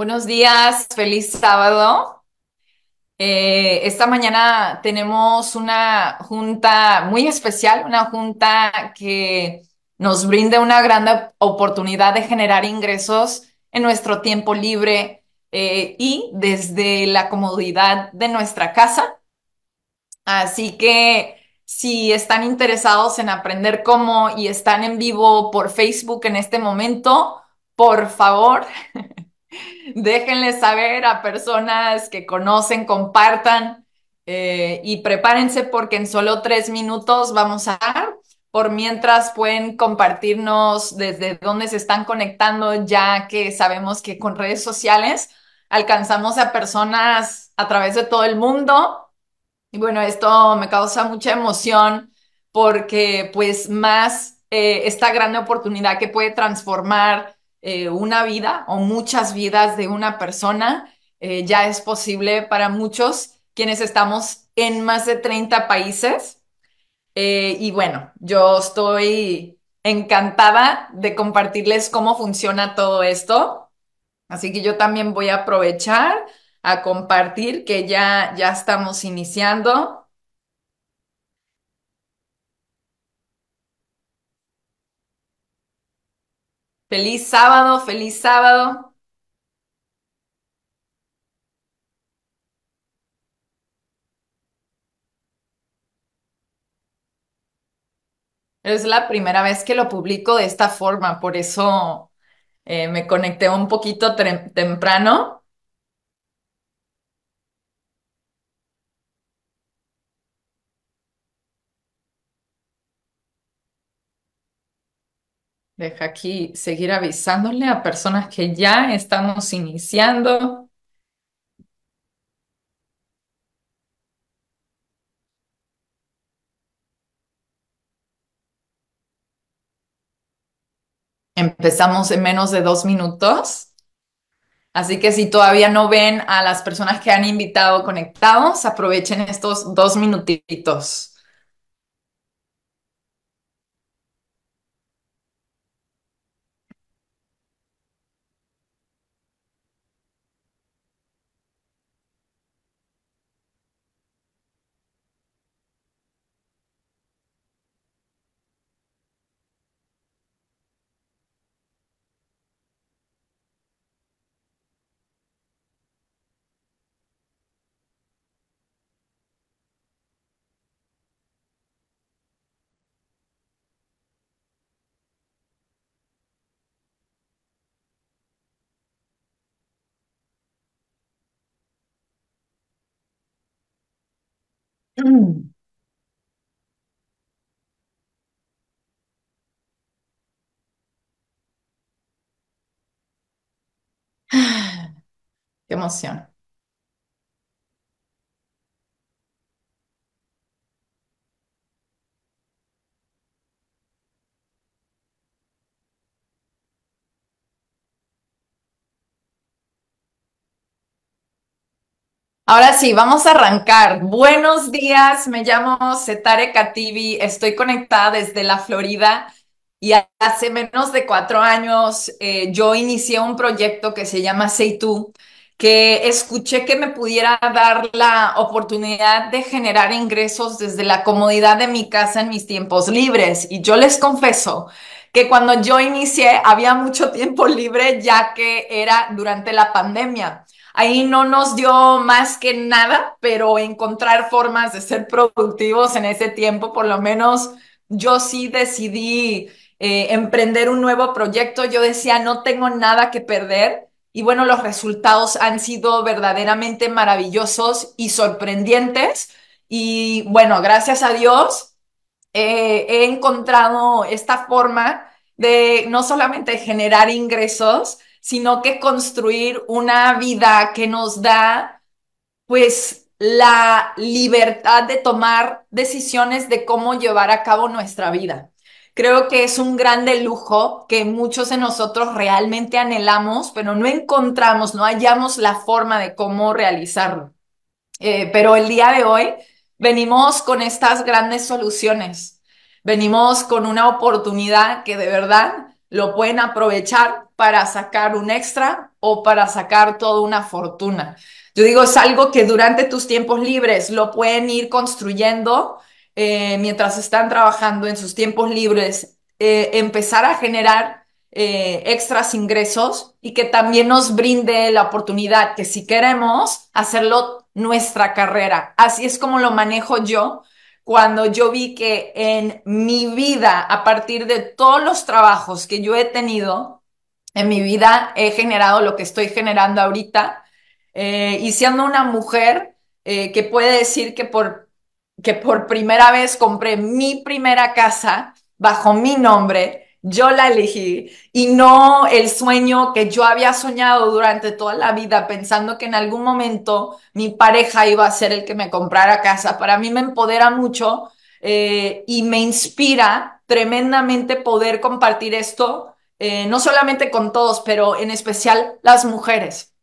Buenos días, feliz sábado. Eh, esta mañana tenemos una junta muy especial, una junta que nos brinda una gran oportunidad de generar ingresos en nuestro tiempo libre eh, y desde la comodidad de nuestra casa. Así que si están interesados en aprender cómo y están en vivo por Facebook en este momento, por favor. Déjenle saber a personas que conocen, compartan eh, y prepárense porque en solo tres minutos vamos a por mientras pueden compartirnos desde dónde se están conectando, ya que sabemos que con redes sociales alcanzamos a personas a través de todo el mundo. Y bueno, esto me causa mucha emoción porque pues más eh, esta gran oportunidad que puede transformar eh, una vida o muchas vidas de una persona eh, ya es posible para muchos quienes estamos en más de 30 países. Eh, y bueno, yo estoy encantada de compartirles cómo funciona todo esto. Así que yo también voy a aprovechar a compartir que ya, ya estamos iniciando. Feliz sábado, feliz sábado. Es la primera vez que lo publico de esta forma, por eso eh, me conecté un poquito temprano. Deja aquí seguir avisándole a personas que ya estamos iniciando. Empezamos en menos de dos minutos. Así que si todavía no ven a las personas que han invitado conectados, aprovechen estos dos minutitos. Mm. Qué emoción. Ahora sí, vamos a arrancar. Buenos días, me llamo Setare Kativi, estoy conectada desde la Florida y hace menos de cuatro años eh, yo inicié un proyecto que se llama Say Tú, que escuché que me pudiera dar la oportunidad de generar ingresos desde la comodidad de mi casa en mis tiempos libres. Y yo les confieso que cuando yo inicié había mucho tiempo libre ya que era durante la pandemia. Ahí no nos dio más que nada, pero encontrar formas de ser productivos en ese tiempo, por lo menos yo sí decidí eh, emprender un nuevo proyecto. Yo decía, no tengo nada que perder. Y bueno, los resultados han sido verdaderamente maravillosos y sorprendentes. Y bueno, gracias a Dios, eh, he encontrado esta forma de no solamente generar ingresos, sino que construir una vida que nos da, pues, la libertad de tomar decisiones de cómo llevar a cabo nuestra vida. Creo que es un grande lujo que muchos de nosotros realmente anhelamos, pero no encontramos, no hallamos la forma de cómo realizarlo. Eh, pero el día de hoy venimos con estas grandes soluciones. Venimos con una oportunidad que de verdad lo pueden aprovechar para sacar un extra o para sacar toda una fortuna. Yo digo, es algo que durante tus tiempos libres lo pueden ir construyendo eh, mientras están trabajando en sus tiempos libres, eh, empezar a generar eh, extras ingresos y que también nos brinde la oportunidad que si queremos hacerlo nuestra carrera. Así es como lo manejo yo cuando yo vi que en mi vida, a partir de todos los trabajos que yo he tenido, en mi vida he generado lo que estoy generando ahorita. Eh, y siendo una mujer eh, que puede decir que por, que por primera vez compré mi primera casa bajo mi nombre, yo la elegí y no el sueño que yo había soñado durante toda la vida pensando que en algún momento mi pareja iba a ser el que me comprara casa. Para mí me empodera mucho eh, y me inspira tremendamente poder compartir esto, eh, no solamente con todos, pero en especial las mujeres,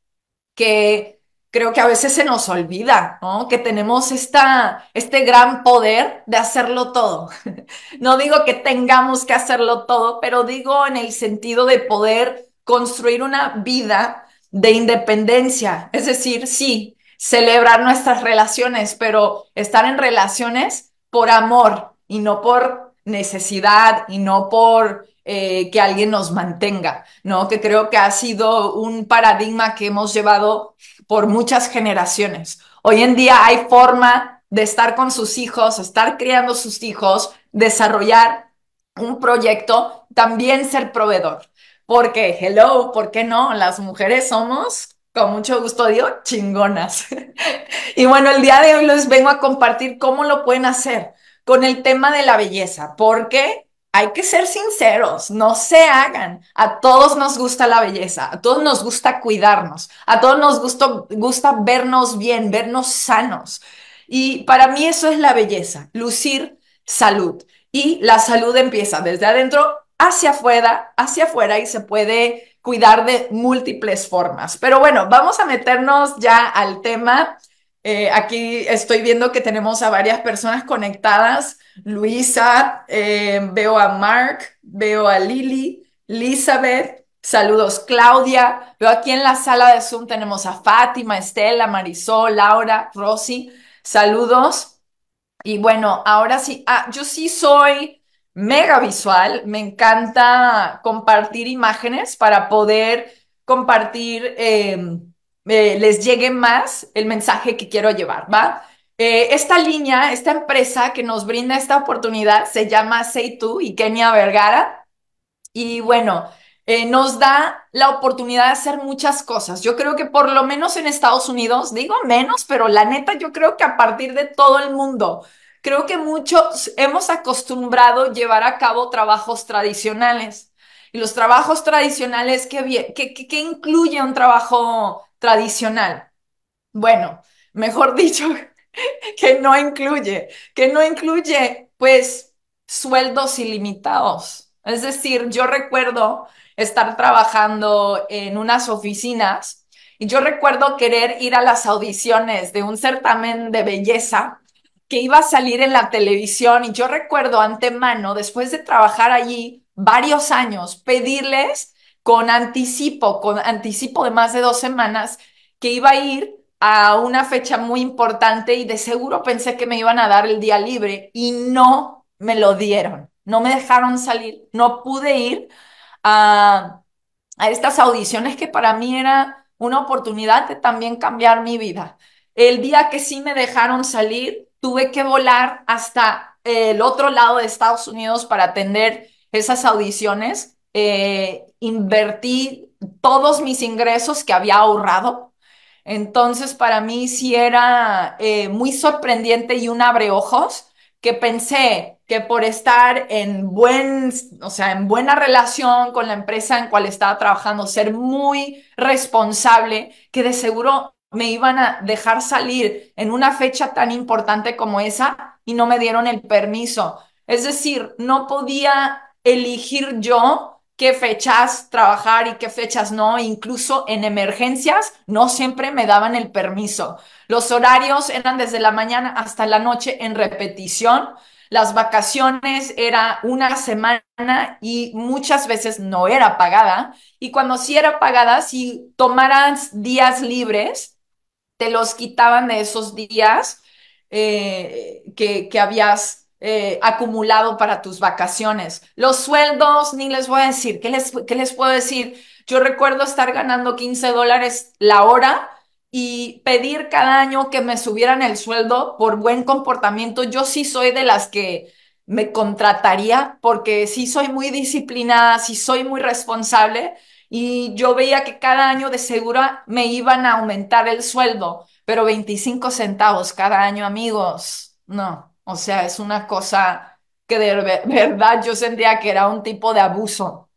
que creo que a veces se nos olvida, ¿no? Que tenemos esta, este gran poder de hacerlo todo. No digo que tengamos que hacerlo todo, pero digo en el sentido de poder construir una vida de independencia. Es decir, sí, celebrar nuestras relaciones, pero estar en relaciones por amor y no por necesidad y no por eh, que alguien nos mantenga, ¿no? Que creo que ha sido un paradigma que hemos llevado por muchas generaciones. Hoy en día hay forma de estar con sus hijos, estar criando sus hijos, desarrollar un proyecto, también ser proveedor. Porque, hello, ¿por qué no? Las mujeres somos, con mucho gusto digo, chingonas. y bueno, el día de hoy les vengo a compartir cómo lo pueden hacer con el tema de la belleza, porque hay que ser sinceros, no se hagan. A todos nos gusta la belleza, a todos nos gusta cuidarnos, a todos nos gusta, vernos bien, vernos sanos. Y para mí eso es la belleza, lucir salud. Y la salud empieza desde adentro hacia afuera, hacia afuera y se puede cuidar de múltiples formas. Pero bueno, vamos a meternos ya al tema. Eh, aquí estoy viendo que tenemos a varias personas conectadas. Luisa, eh, veo a Mark, veo a Lily, Elizabeth, saludos Claudia, veo aquí en la sala de Zoom tenemos a Fátima, Estela, Marisol, Laura, Rosy, saludos. Y bueno, ahora sí, ah, yo sí soy mega visual, me encanta compartir imágenes para poder compartir, em, les llegue más el mensaje que quiero llevar, ¿va? Eh, esta línea, esta empresa que nos brinda esta oportunidad se llama Say y Kenia Vergara. Y bueno, eh, nos da la oportunidad de hacer muchas cosas. Yo creo que por lo menos en Estados Unidos, digo menos, pero la neta yo creo que a partir de todo el mundo, creo que muchos hemos acostumbrado llevar a cabo trabajos tradicionales. Y los trabajos tradicionales, ¿qué, qué incluye un trabajo tradicional? Bueno, mejor dicho, que no incluye, que no incluye, pues, sueldos ilimitados. Es decir, yo recuerdo estar trabajando en unas oficinas y yo recuerdo querer ir a las audiciones de un certamen de belleza que iba a salir en la televisión y yo recuerdo antemano, después de trabajar allí varios años, pedirles con anticipo, con anticipo de más de dos semanas, que iba a ir a una fecha muy importante y de seguro pensé que me iban a dar el día libre y no me lo dieron, no me dejaron salir, no pude ir a, a estas audiciones que para mí era una oportunidad de también cambiar mi vida. El día que sí me dejaron salir, tuve que volar hasta el otro lado de Estados Unidos para atender esas audiciones. Eh, invertí todos mis ingresos que había ahorrado entonces, para mí sí era eh, muy sorprendente y un abreojos que pensé que por estar en buen, o sea, en buena relación con la empresa en cual estaba trabajando, ser muy responsable, que de seguro me iban a dejar salir en una fecha tan importante como esa y no me dieron el permiso. Es decir, no podía elegir yo qué fechas trabajar y qué fechas no. Incluso en emergencias no siempre me daban el permiso. Los horarios eran desde la mañana hasta la noche en repetición. Las vacaciones era una semana y muchas veces no era pagada. Y cuando sí era pagada, si tomaras días libres, te los quitaban de esos días eh, que, que habías eh, acumulado para tus vacaciones. Los sueldos, ni les voy a decir, ¿qué les, qué les puedo decir? Yo recuerdo estar ganando 15 dólares la hora y pedir cada año que me subieran el sueldo por buen comportamiento. Yo sí soy de las que me contrataría porque sí soy muy disciplinada, sí soy muy responsable y yo veía que cada año de seguro me iban a aumentar el sueldo, pero 25 centavos cada año, amigos, no, o sea, es una cosa que de verdad yo sentía que era un tipo de abuso.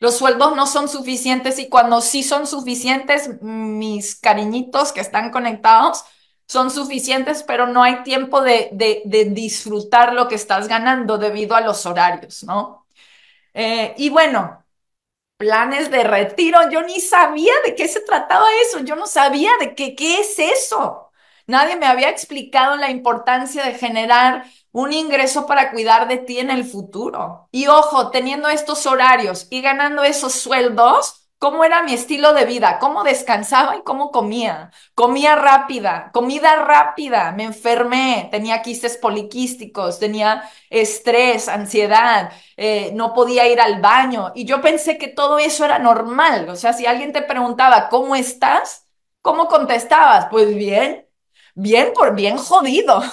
Los sueldos no son suficientes y cuando sí son suficientes, mis cariñitos que están conectados son suficientes, pero no hay tiempo de, de, disfrutar lo que estás ganando debido a los horarios, ¿no? Eh, y bueno, planes de retiro, yo ni sabía de qué se trataba eso, yo no sabía de qué, qué es eso. Nadie me había explicado la importancia de generar un ingreso para cuidar de ti en el futuro. Y ojo, teniendo estos horarios y ganando esos sueldos, ¿cómo era mi estilo de vida? ¿Cómo descansaba y cómo comía? Comía rápida, comida rápida, me enfermé, tenía quistes poliquísticos, tenía estrés, ansiedad, eh, no podía ir al baño. Y yo pensé que todo eso era normal. O sea, si alguien te preguntaba, ¿cómo estás? ¿Cómo contestabas? Pues bien, bien por bien jodido.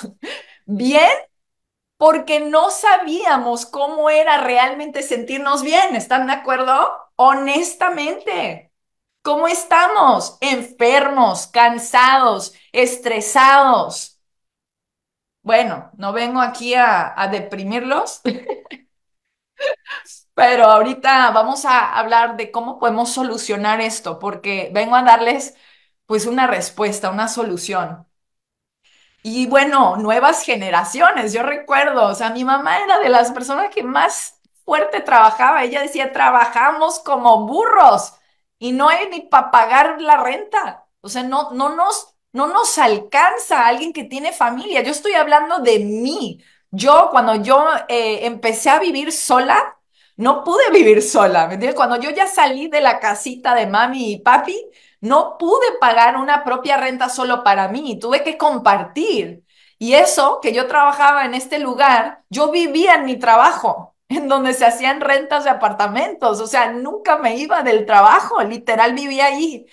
Bien porque no sabíamos cómo era realmente sentirnos bien. ¿Están de acuerdo? Honestamente, ¿cómo estamos? Enfermos, cansados, estresados. Bueno, no vengo aquí a, deprimirlos, pero ahorita vamos a hablar de cómo podemos solucionar esto, porque vengo a darles pues una respuesta, una solución. Y bueno, nuevas generaciones, yo recuerdo, o sea, mi mamá era de las personas que más fuerte trabajaba, ella decía, trabajamos como burros y no hay ni para pagar la renta, o sea, no, no, nos, no nos alcanza alguien que tiene familia, yo estoy hablando de mí, yo cuando yo eh, empecé a vivir sola, no pude vivir sola, ¿me entiendes? Cuando yo ya salí de la casita de mami y papi, no pude pagar una propia renta solo para mí, tuve que compartir. Y eso, que yo trabajaba en este lugar, yo vivía en mi trabajo, en donde se hacían rentas de apartamentos, o sea, nunca me iba del trabajo, literal vivía ahí.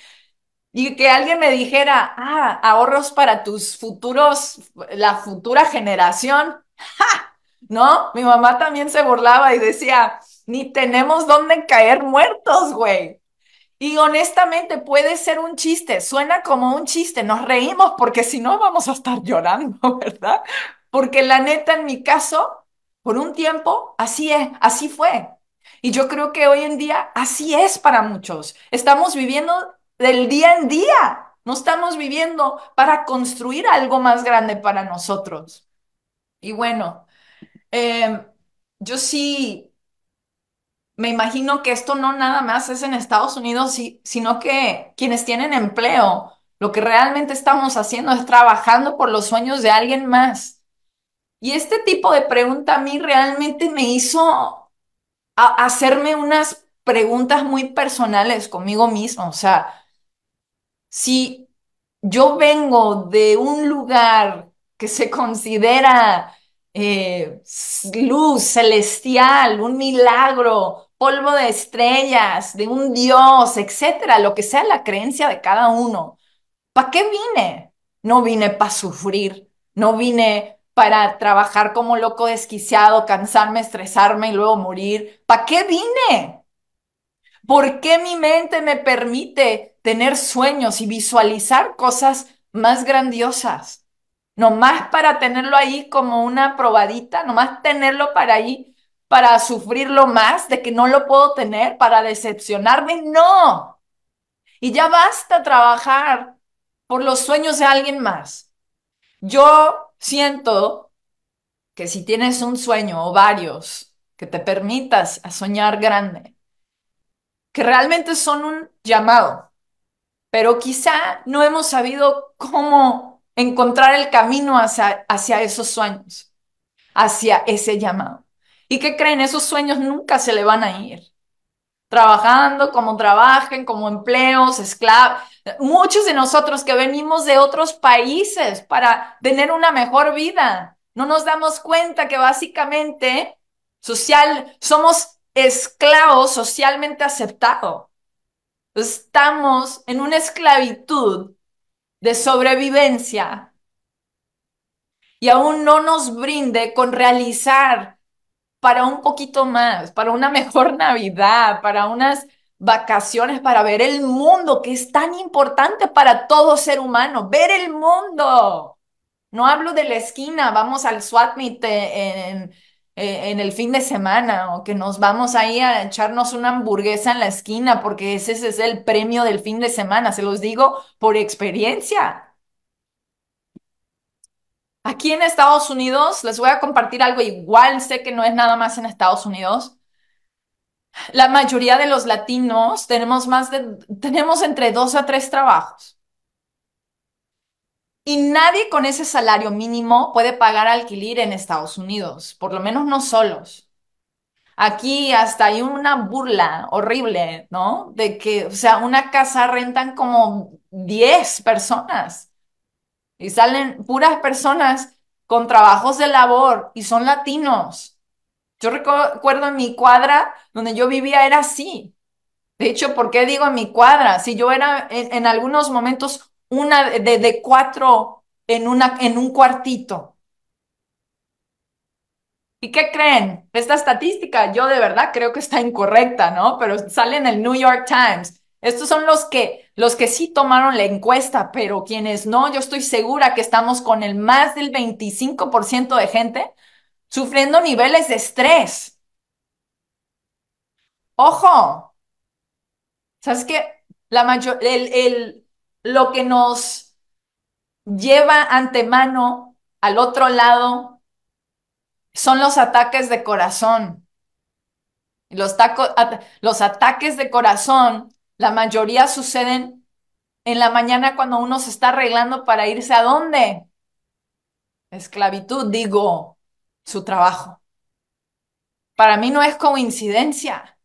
Y que alguien me dijera, ah, ahorros para tus futuros, la futura generación. ¡Ja! ¿No? Mi mamá también se burlaba y decía, ni tenemos dónde caer muertos, güey. Y honestamente puede ser un chiste, suena como un chiste, nos reímos porque si no vamos a estar llorando, ¿verdad? Porque la neta en mi caso, por un tiempo, así es, así fue. Y yo creo que hoy en día así es para muchos. Estamos viviendo del día en día, no estamos viviendo para construir algo más grande para nosotros. Y bueno, em, yo sí me imagino que esto no nada más es en Estados Unidos, sino que quienes tienen empleo, lo que realmente estamos haciendo es trabajando por los sueños de alguien más. Y este tipo de pregunta a mí realmente me hizo hacerme unas preguntas muy personales conmigo mismo. O sea, si yo vengo de un lugar que se considera eh, luz celestial, un milagro, polvo de estrellas, de un Dios, etcétera, lo que sea la creencia de cada uno. ¿Para qué vine? No vine para sufrir, no vine para trabajar como loco desquiciado, cansarme, estresarme y luego morir. ¿Para qué vine? ¿Por qué mi mente me permite tener sueños y visualizar cosas más grandiosas? nomás para tenerlo ahí como una probadita, nomás tenerlo para ahí, para sufrirlo más de que no lo puedo tener, para decepcionarme, no. Y ya basta trabajar por los sueños de alguien más. Yo siento que si tienes un sueño o varios que te permitas a soñar grande, que realmente son un llamado, pero quizá no hemos sabido cómo encontrar el camino hacia, hacia esos sueños. hacia ese llamado. ¿Y qué creen? Esos sueños nunca se le van a ir. Trabajando como trabajen, como empleos, esclavos. Muchos de nosotros que venimos de otros países para tener una mejor vida, no nos damos cuenta que básicamente social, somos esclavos socialmente aceptados. Estamos en una esclavitud de sobrevivencia y aún no nos brinde con realizar para un poquito más, para una mejor Navidad, para unas vacaciones, para ver el mundo, que es tan importante para todo ser humano, ver el mundo. No hablo de la esquina, vamos al SWAT meet en, en el fin de semana o que nos vamos ahí a echarnos una hamburguesa en la esquina porque ese es el premio del fin de semana, se los digo por experiencia. Aquí en Estados Unidos, les voy a compartir algo igual, sé que no es nada más en Estados Unidos. La mayoría de los latinos tenemos más de, tenemos entre dos a tres trabajos. Y nadie con ese salario mínimo puede pagar alquiler en Estados Unidos, por lo menos no solos. Aquí hasta hay una burla horrible, ¿no? De que, o sea, una casa rentan como 10 personas. Y salen puras personas con trabajos de labor y son latinos. Yo recuerdo en mi cuadra donde yo vivía era así. De hecho, ¿por qué digo en mi cuadra? Si yo era en, algunos momentos una de, cuatro en, una, en un cuartito. ¿Y qué creen? Esta estadística yo de verdad creo que está incorrecta, ¿no? Pero sale en el New York Times. Estos son los que, los que sí tomaron la encuesta, pero quienes no, yo estoy segura que estamos con el más del 25% de gente sufriendo niveles de estrés. Ojo, ¿sabes qué? La mayor, el, el, lo que nos lleva antemano al otro lado son los ataques de corazón. Los, los ataques de corazón la mayoría suceden en la mañana cuando uno se está arreglando para irse a dónde? Esclavitud, digo, su trabajo. Para mí no es coincidencia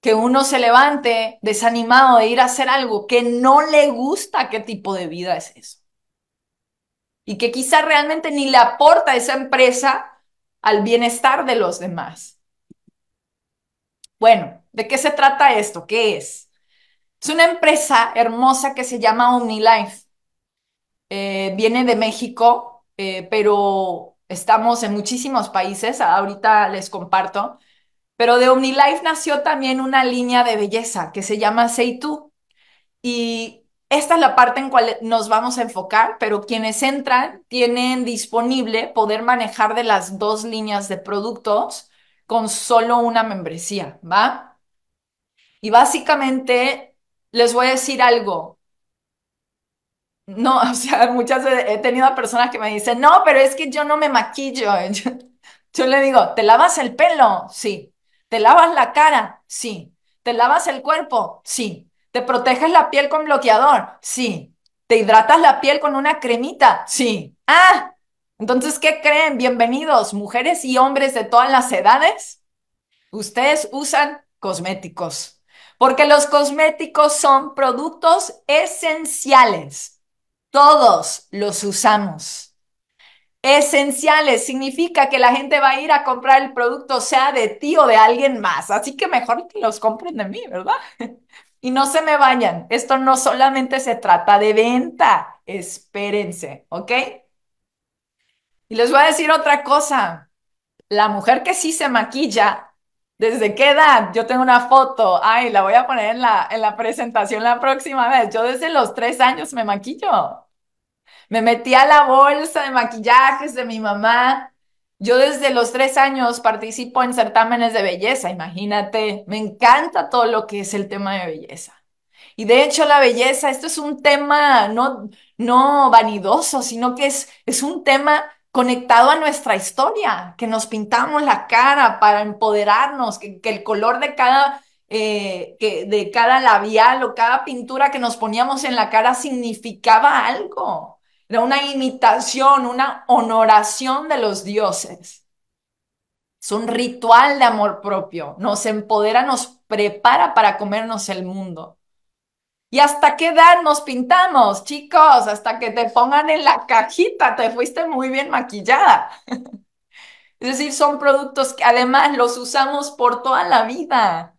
que uno se levante desanimado de ir a hacer algo que no le gusta, qué tipo de vida es eso. Y que quizá realmente ni le aporta esa empresa al bienestar de los demás. Bueno, ¿De qué se trata esto? ¿Qué es? Es una empresa hermosa que se llama OmniLife. Eh, viene de México, eh, pero estamos en muchísimos países. Ahorita les comparto. Pero de OmniLife nació también una línea de belleza que se llama Say Y esta es la parte en cual nos vamos a enfocar, pero quienes entran tienen disponible poder manejar de las dos líneas de productos con solo una membresía, ¿va? Y básicamente les voy a decir algo. No, o sea, muchas veces he tenido personas que me dicen, no, pero es que yo no me maquillo. Yo, yo le digo, ¿te lavas el pelo? Sí. ¿Te lavas la cara? Sí. ¿Te lavas el cuerpo? Sí. ¿Te proteges la piel con bloqueador? Sí. ¿Te hidratas la piel con una cremita? Sí. Ah, entonces, ¿qué creen? Bienvenidos, mujeres y hombres de todas las edades. Ustedes usan cosméticos porque los cosméticos son productos esenciales. Todos los usamos. Esenciales significa que la gente va a ir a comprar el producto, sea de ti o de alguien más. Así que mejor que los compren de mí, ¿verdad? Y no se me vayan. Esto no solamente se trata de venta. Espérense, ¿ok? Y les voy a decir otra cosa. La mujer que sí se maquilla ¿Desde qué edad? Yo tengo una foto. Ay, la voy a poner en la, en la presentación la próxima vez. Yo desde los tres años me maquillo. Me metí a la bolsa de maquillajes de mi mamá. Yo desde los tres años participo en certámenes de belleza, imagínate. Me encanta todo lo que es el tema de belleza. Y de hecho la belleza, esto es un tema no, no vanidoso, sino que es, es un tema conectado a nuestra historia, que nos pintamos la cara para empoderarnos, que, el color de cada, eh, que, de cada labial o cada pintura que nos poníamos en la cara significaba algo. era una imitación, una honoración de los dioses. Es un ritual de amor propio, nos empodera, nos prepara para comernos el mundo. ¿Y hasta qué edad nos pintamos, chicos? Hasta que te pongan en la cajita, te fuiste muy bien maquillada. Es decir, son productos que además los usamos por toda la vida.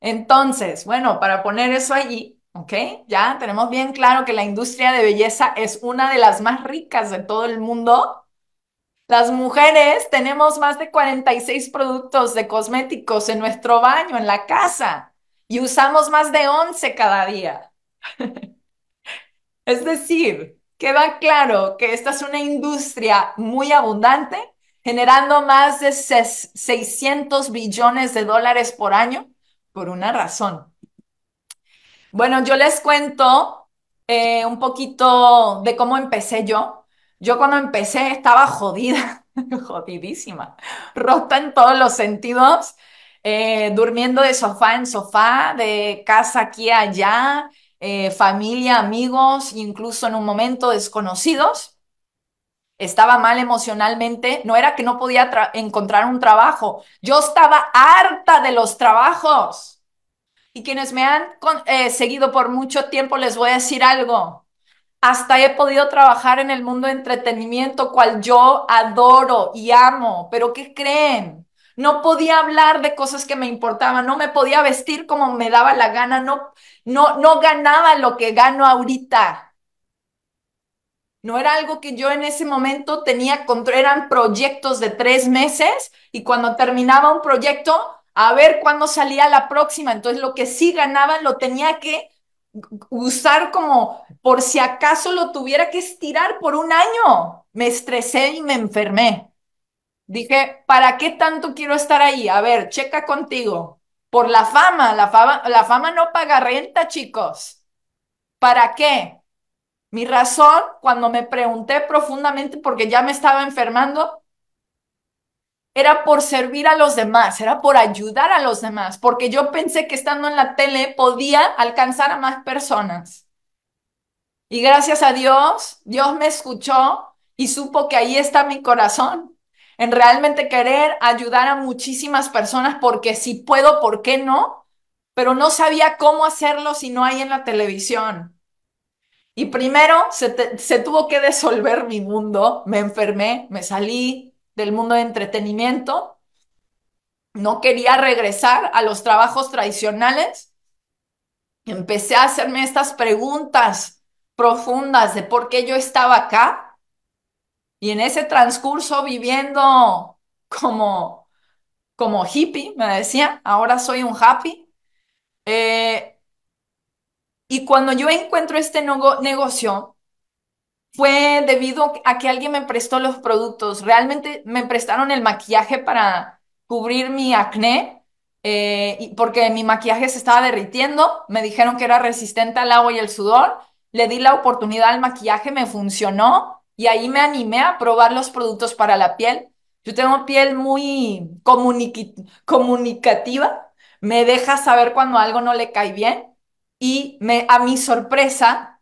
Entonces, bueno, para poner eso allí, ¿ok? Ya tenemos bien claro que la industria de belleza es una de las más ricas de todo el mundo. Las mujeres tenemos más de 46 productos de cosméticos en nuestro baño, en la casa, y usamos más de 11 cada día. Es decir, queda claro que esta es una industria muy abundante, generando más de 600 billones de dólares por año por una razón. Bueno, yo les cuento eh, un poquito de cómo empecé yo. Yo cuando empecé estaba jodida, jodidísima, rota en todos los sentidos, eh, durmiendo de sofá en sofá, de casa aquí allá, eh, familia, amigos, incluso en un momento desconocidos. Estaba mal emocionalmente, no era que no podía encontrar un trabajo, yo estaba harta de los trabajos. Y quienes me han eh, seguido por mucho tiempo les voy a decir algo. Hasta he podido trabajar en el mundo de entretenimiento, cual yo adoro y amo. Pero ¿qué creen? No podía hablar de cosas que me importaban, no me podía vestir como me daba la gana, no, no, no ganaba lo que gano ahorita. No era algo que yo en ese momento tenía control, eran proyectos de tres meses y cuando terminaba un proyecto, a ver cuándo salía la próxima. Entonces lo que sí ganaba lo tenía que usar como por si acaso lo tuviera que estirar por un año. Me estresé y me enfermé. Dije, ¿para qué tanto quiero estar ahí? A ver, checa contigo. Por la fama, la fama, la fama no paga renta, chicos. ¿Para qué? Mi razón, cuando me pregunté profundamente porque ya me estaba enfermando, era por servir a los demás, era por ayudar a los demás, porque yo pensé que estando en la tele podía alcanzar a más personas. Y gracias a Dios, Dios me escuchó y supo que ahí está mi corazón, en realmente querer ayudar a muchísimas personas, porque si puedo, ¿por qué no? Pero no sabía cómo hacerlo si no hay en la televisión. Y primero se, tuvo que disolver mi mundo, me enfermé, me salí, del mundo de entretenimiento. No quería regresar a los trabajos tradicionales. Empecé a hacerme estas preguntas profundas de por qué yo estaba acá. Y en ese transcurso viviendo como, como hippie, me decía, ahora soy un happy. Eh, y cuando yo encuentro este negocio, fue debido a que alguien me prestó los productos. Realmente me prestaron el maquillaje para cubrir mi acné, eh, porque mi maquillaje se estaba derritiendo. Me dijeron que era resistente al agua y el sudor. Le di la oportunidad al maquillaje, me funcionó y ahí me animé a probar los productos para la piel. Yo tengo piel muy comunicativa, me deja saber cuando algo no le cae bien y a mi sorpresa,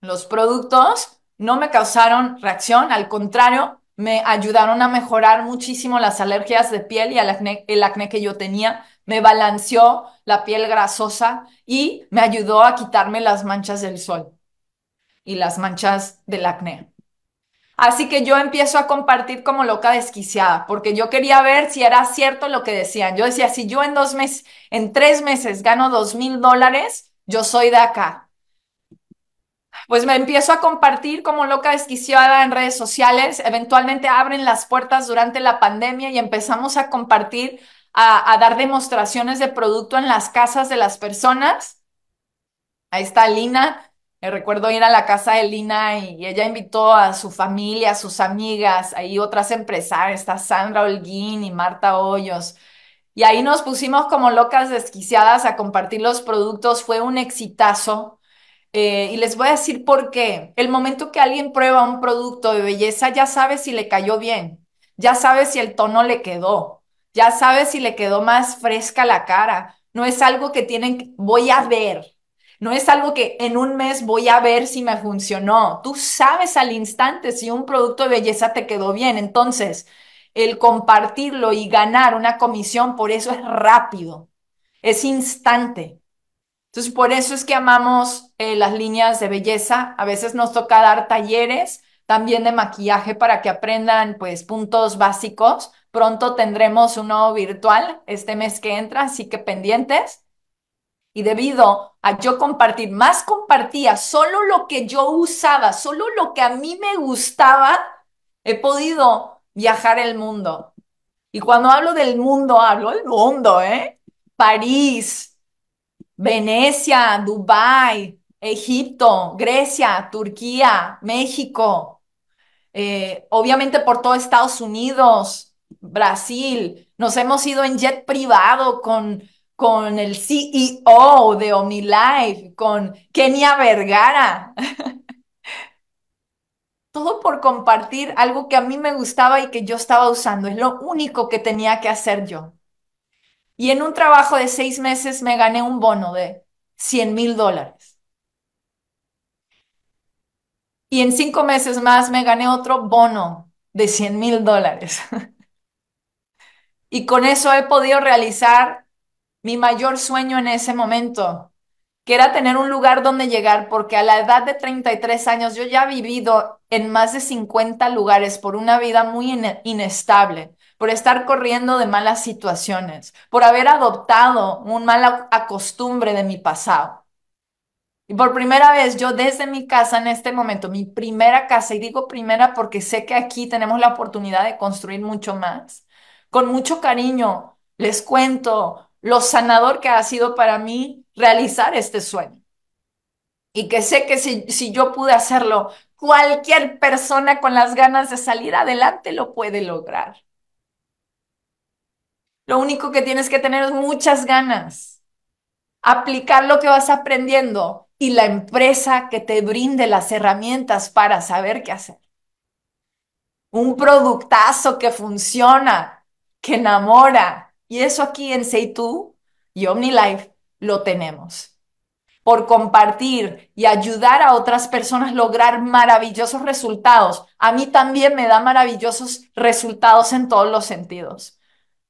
los productos no me causaron reacción, al contrario, me ayudaron a mejorar muchísimo las alergias de piel y el el acné que yo tenía, me balanceó la piel grasosa y me ayudó a quitarme las manchas del sol y las manchas del acné. Así que yo empiezo a compartir como loca desquiciada, porque yo quería ver si era cierto lo que decían. Yo decía, si yo en dos meses, en tres meses gano dos mil dólares, yo soy de acá pues me empiezo a compartir como loca desquiciada en redes sociales. Eventualmente abren las puertas durante la pandemia y empezamos a compartir, a, dar demostraciones de producto en las casas de las personas. Ahí está Lina. Me recuerdo ir a la casa de Lina y, ella invitó a su familia, a sus amigas, ahí otras empresarias, está Sandra Holguín y Marta Hoyos. Y ahí nos pusimos como locas desquiciadas a compartir los productos. Fue un exitazo. Eh, y les voy a decir por qué. El momento que alguien prueba un producto de belleza, ya sabe si le cayó bien, ya sabe si el tono le quedó, ya sabe si le quedó más fresca la cara. No es algo que tienen, voy a ver. No es algo que en un mes voy a ver si me funcionó. Tú sabes al instante si un producto de belleza te quedó bien. Entonces, el compartirlo y ganar una comisión, por eso es rápido, es instante. Entonces, por eso es que amamos eh, las líneas de belleza. A veces nos toca dar talleres también de maquillaje para que aprendan pues puntos básicos. Pronto tendremos uno virtual este mes que entra, así que pendientes. Y debido a yo compartir, más compartía solo lo que yo usaba, solo lo que a mí me gustaba, he podido viajar el mundo. Y cuando hablo del mundo, hablo del mundo, ¿eh? París, Venecia, Dubái, Egipto, Grecia, Turquía, México, eh, obviamente por todo Estados Unidos, Brasil. Nos hemos ido en jet privado con con el CEO de OmniLife, con Kenia Vergara. Todo por compartir algo que a mí me gustaba y que yo estaba usando. Es lo único que tenía que hacer yo. Y en un trabajo de seis meses me gané un bono de 100 mil dólares. Y en cinco meses más me gané otro bono de 100 mil dólares. y con eso he podido realizar mi mayor sueño en ese momento, que era tener un lugar donde llegar, porque a la edad de 33 años yo ya he vivido en más de 50 lugares por una vida muy inestable, por estar corriendo de malas situaciones, por haber adoptado un mal acostumbre de mi pasado. Y por primera vez yo desde mi casa en este momento, mi primera casa, y digo primera porque sé que aquí tenemos la oportunidad de construir mucho más, con mucho cariño, les cuento lo sanador que ha sido para mí realizar este sueño. Y que sé que si, si yo pude hacerlo, cualquier persona con las ganas de salir adelante lo puede lograr. Lo único que tienes que tener es muchas ganas. Aplicar lo que vas aprendiendo y la empresa que te brinde las herramientas para saber qué hacer. Un productazo que funciona, que enamora, y eso aquí en Say Tú y OmniLife lo tenemos. Por compartir y ayudar a otras personas a lograr maravillosos resultados. A mí también me da maravillosos resultados en todos los sentidos.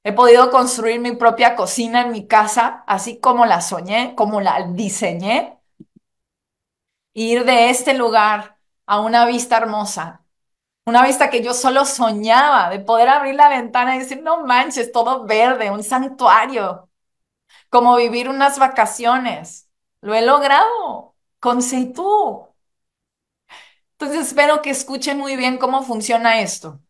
He podido construir mi propia cocina en mi casa, así como la soñé, como la diseñé. Ir de este lugar a una vista hermosa, una vista que yo solo soñaba de poder abrir la ventana y decir, no manches, todo verde, un santuario, como vivir unas vacaciones. Lo he logrado con Seitú. Entonces espero que escuchen muy bien cómo funciona esto.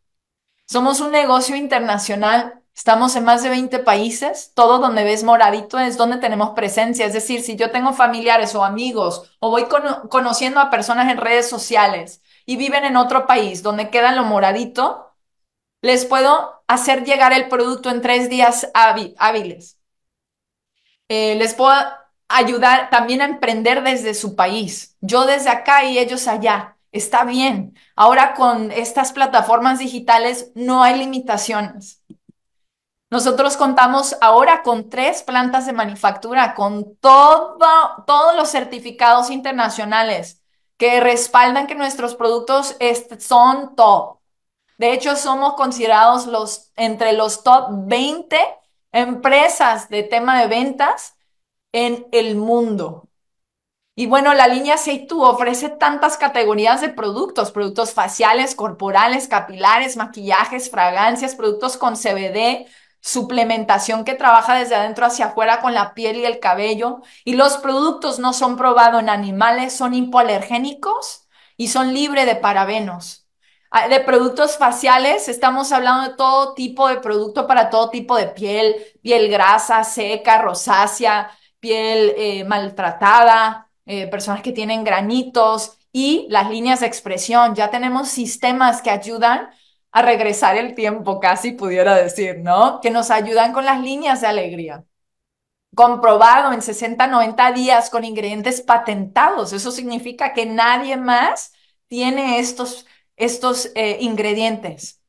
Somos un negocio internacional, estamos en más de 20 países, todo donde ves moradito es donde tenemos presencia, es decir, si yo tengo familiares o amigos o voy conociendo a personas en redes sociales y viven en otro país donde queda lo moradito, les puedo hacer llegar el producto en tres días hábiles. Eh, les puedo ayudar también a emprender desde su país. Yo desde acá y ellos allá. Está bien. Ahora con estas plataformas digitales no hay limitaciones. Nosotros contamos ahora con tres plantas de manufactura, con todo, todos los certificados internacionales que respaldan que nuestros productos son top. De hecho, somos considerados los, entre los top 20 empresas de tema de ventas en el mundo. Y bueno, la línea Seitu ofrece tantas categorías de productos, productos faciales, corporales, capilares, maquillajes, fragancias, productos con CBD, suplementación que trabaja desde adentro hacia afuera con la piel y el cabello. Y los productos no son probados en animales, son hipoalergénicos y son libres de parabenos. Ah, de productos faciales, estamos hablando de todo tipo de producto para todo tipo de piel, piel grasa, seca, rosácea, piel eh, maltratada, eh, personas que tienen granitos y las líneas de expresión. Ya tenemos sistemas que ayudan a regresar el tiempo, casi pudiera decir, ¿no? Que nos ayudan con las líneas de alegría. Comprobado en 60, 90 días con ingredientes patentados. Eso significa que nadie más tiene estos, estos eh, ingredientes.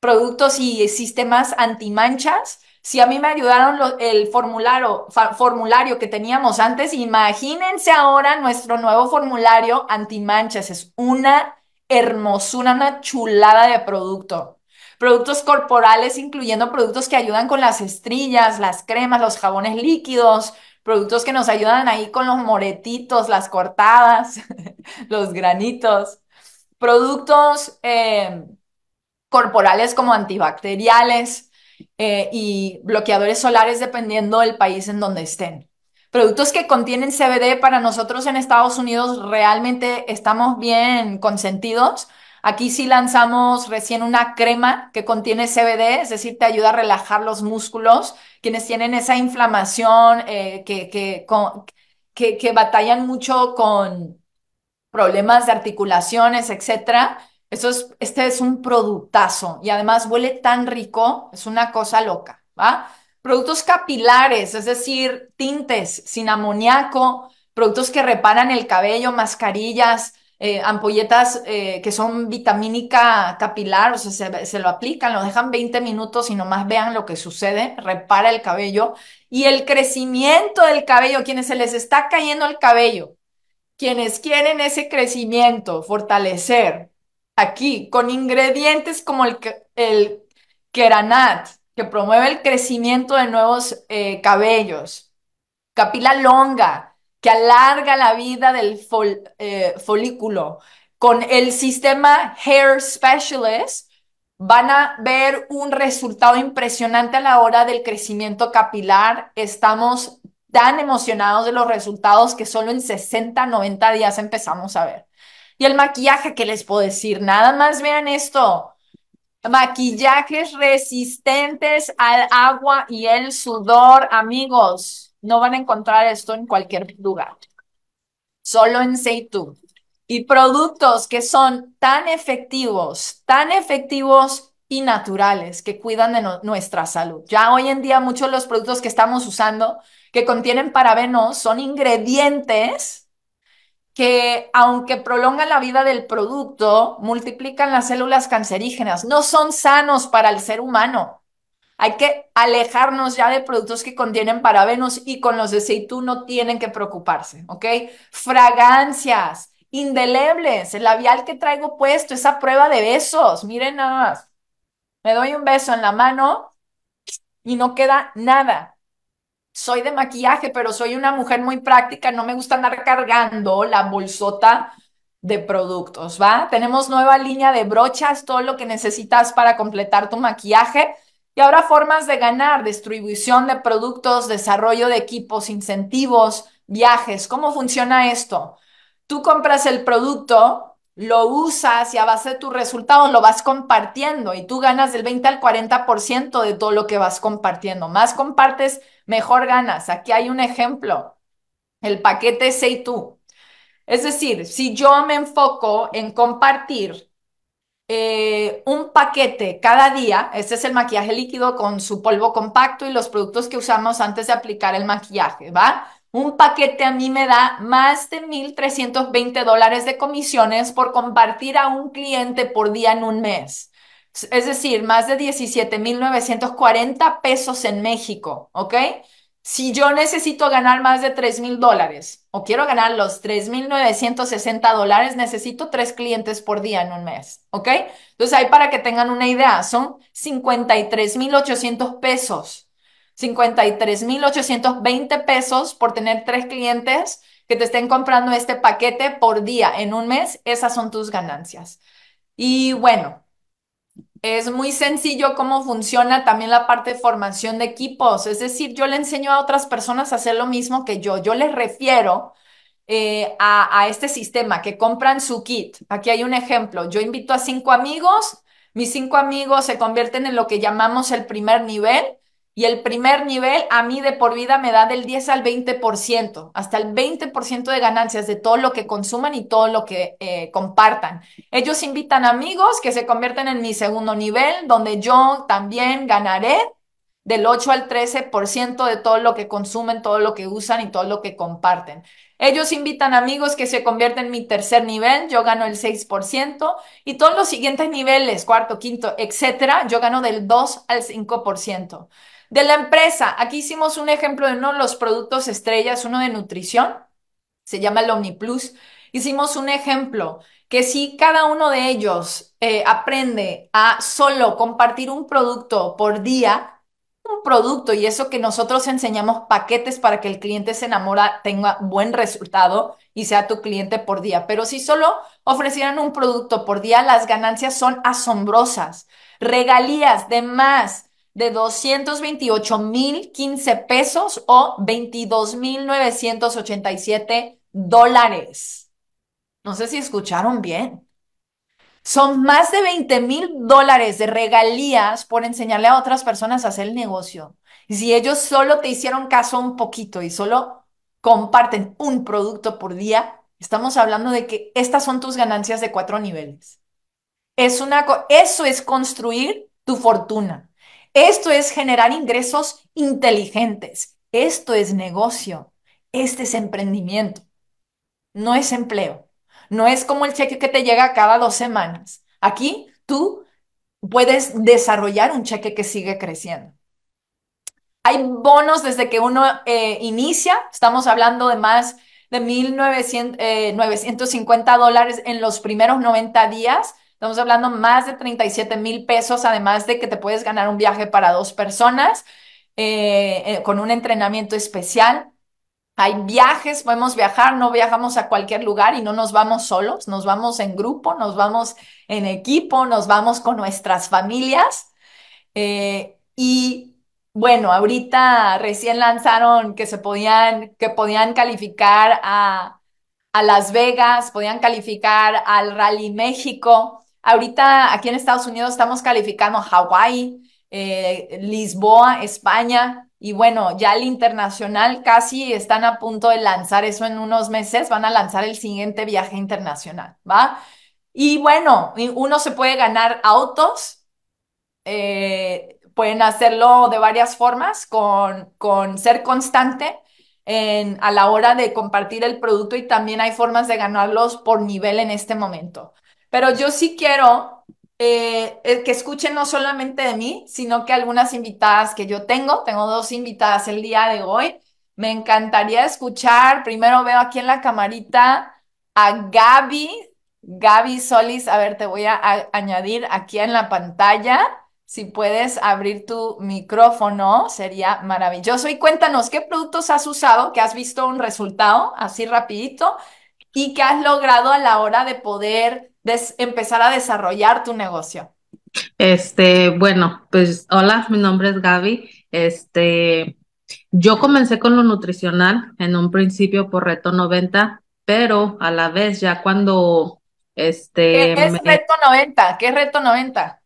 Productos y sistemas antimanchas Si a mí me ayudaron el formulario, formulario que teníamos antes, imagínense ahora nuestro nuevo formulario antimanchas. Es una hermosura, una chulada de producto. Productos corporales, incluyendo productos que ayudan con las estrías, las cremas, los jabones líquidos, productos que nos ayudan ahí con los moretitos, las cortadas, los granitos. Productos eh, corporales como antibacteriales eh, y bloqueadores solares dependiendo del país en donde estén. Productos que contienen CBD para nosotros en Estados Unidos realmente estamos bien consentidos. Aquí sí lanzamos recién una crema que contiene CBD, es decir, te ayuda a relajar los músculos. Quienes tienen esa inflamación, eh, que, que, con- que, que batallan mucho con problemas de articulaciones, etcétera. Eso es, este es un productazo y además huele tan rico, es una cosa loca, ¿va? Productos capilares, es decir, tintes sin amoníaco, productos que reparan el cabello, mascarillas, eh, ampolletas eh, que son vitamínica capilar, o sea, se, lo aplican, lo dejan 20 minutos y nomás vean lo que sucede, repara el cabello. Y el crecimiento del cabello, quienes se les está cayendo el cabello quienes quieren ese crecimiento, fortalecer aquí con ingredientes como el, el Keranat, que promueve el crecimiento de nuevos eh, cabellos, Capila longa, que alarga la vida del fol- eh, folículo, con el sistema Hair Specialist, van a ver un resultado impresionante a la hora del crecimiento capilar. Estamos tan emocionados de los resultados que solo en 60, 90 días empezamos a ver. Y el maquillaje, ¿qué les puedo decir? Nada más vean esto. Maquillajes resistentes al agua y el sudor, amigos. No van a encontrar esto en cualquier lugar, solo en Seitu. Y productos que son tan efectivos, tan efectivos y naturales que cuidan de nuestra salud. Ya hoy en día muchos de los productos que estamos usando que contienen parabenos son ingredientes que aunque prolongan la vida del producto, multiplican las células cancerígenas. No son sanos para el ser humano. Hay que alejarnos ya de productos que contienen parabenos y con los de Seitú no tienen que preocuparse, ¿ok? Fragancias, indelebles, el labial que traigo puesto, esa prueba de besos, miren nada más. Me doy un beso en la mano y no queda nada soy de maquillaje, pero soy una mujer muy práctica, no me gusta andar cargando la bolsota de productos, ¿va? Tenemos nueva línea de brochas, todo lo que necesitas para completar tu maquillaje. Y ahora formas de ganar, distribución de productos, desarrollo de equipos, incentivos, viajes. ¿Cómo funciona esto? Tú compras el producto, lo usas y a base de tus resultados lo vas compartiendo y tú ganas del 20 al 40% de todo lo que vas compartiendo. Más compartes, mejor ganas. Aquí hay un ejemplo, el paquete Say Tú. Es decir, si yo me enfoco en compartir eh, un paquete cada día, este es el maquillaje líquido con su polvo compacto y los productos que usamos antes de aplicar el maquillaje, ¿va? Un paquete a mí me da más de 1.320 dólares de comisiones por compartir a un cliente por día en un mes. Es decir, más de 17.940 pesos en México, ¿ok? Si yo necesito ganar más de 3 mil dólares o quiero ganar los 3.960 dólares, necesito tres clientes por día en un mes, ¿ok? Entonces ahí para que tengan una idea, son 53.800 pesos, 53.820 pesos por tener tres clientes que te estén comprando este paquete por día en un mes, esas son tus ganancias. Y bueno. Es muy sencillo cómo funciona también la parte de formación de equipos. Es decir, yo le enseño a otras personas a hacer lo mismo que yo. Yo les refiero eh, a, a este sistema que compran su kit. Aquí hay un ejemplo. Yo invito a cinco amigos. Mis cinco amigos se convierten en lo que llamamos el primer nivel. Y el primer nivel a mí de por vida me da del 10 al 20%, hasta el 20% de ganancias de todo lo que consuman y todo lo que eh, compartan. Ellos invitan amigos que se convierten en mi segundo nivel, donde yo también ganaré del 8 al 13% de todo lo que consumen, todo lo que usan y todo lo que comparten. Ellos invitan amigos que se convierten en mi tercer nivel, yo gano el 6% y todos los siguientes niveles, cuarto, quinto, etcétera, yo gano del 2 al 5%. De la empresa. Aquí hicimos un ejemplo de uno de los productos estrellas, uno de nutrición, se llama el OmniPlus. Hicimos un ejemplo que si cada uno de ellos eh, aprende a solo compartir un producto por día, un producto y eso que nosotros enseñamos paquetes para que el cliente se enamora, tenga buen resultado y sea tu cliente por día. Pero si solo ofrecieran un producto por día, las ganancias son asombrosas. Regalías de más de 228 mil 15 pesos o 22 mil 987 dólares. No sé si escucharon bien. Son más de 20 mil dólares de regalías por enseñarle a otras personas a hacer el negocio. Y si ellos solo te hicieron caso un poquito y solo comparten un producto por día, estamos hablando de que estas son tus ganancias de cuatro niveles. Es una, eso es construir tu fortuna. Esto es generar ingresos inteligentes. Esto es negocio. Este es emprendimiento. No es empleo. No es como el cheque que te llega cada dos semanas. Aquí tú puedes desarrollar un cheque que sigue creciendo. Hay bonos desde que uno eh, inicia, estamos hablando de más de 1.950 eh, dólares en los primeros 90 días. Estamos hablando más de 37 mil pesos, además de que te puedes ganar un viaje para dos personas eh, con un entrenamiento especial. Hay viajes, podemos viajar, no viajamos a cualquier lugar y no nos vamos solos, nos vamos en grupo, nos vamos en equipo, nos vamos con nuestras familias. Eh, y bueno, ahorita recién lanzaron que se podían, que podían calificar a, a Las Vegas, podían calificar al Rally México. Ahorita aquí en Estados Unidos estamos calificando Hawái, eh, Lisboa, España. Y bueno, ya el internacional casi están a punto de lanzar eso en unos meses, van a lanzar el siguiente viaje internacional, ¿va? Y bueno, uno se puede ganar autos, eh, pueden hacerlo de varias formas, con, con ser constante en, a la hora de compartir el producto y también hay formas de ganarlos por nivel en este momento. Pero yo sí quiero eh, que escuchen no solamente de mí, sino que algunas invitadas que yo tengo, tengo dos invitadas el día de hoy. Me encantaría escuchar, primero veo aquí en la camarita a Gaby, Gaby Solis, a ver, te voy a, añadir aquí en la pantalla. Si puedes abrir tu micrófono, sería maravilloso. Y cuéntanos, ¿qué productos has usado, que has visto un resultado así rapidito y que has logrado a la hora de poder empezar a desarrollar tu negocio? Este, bueno, pues hola, mi nombre es Gaby. Este, yo comencé con lo nutricional en un principio por reto 90, pero a la vez ya cuando este ¿Qué es reto 90? ¿Qué es reto 90?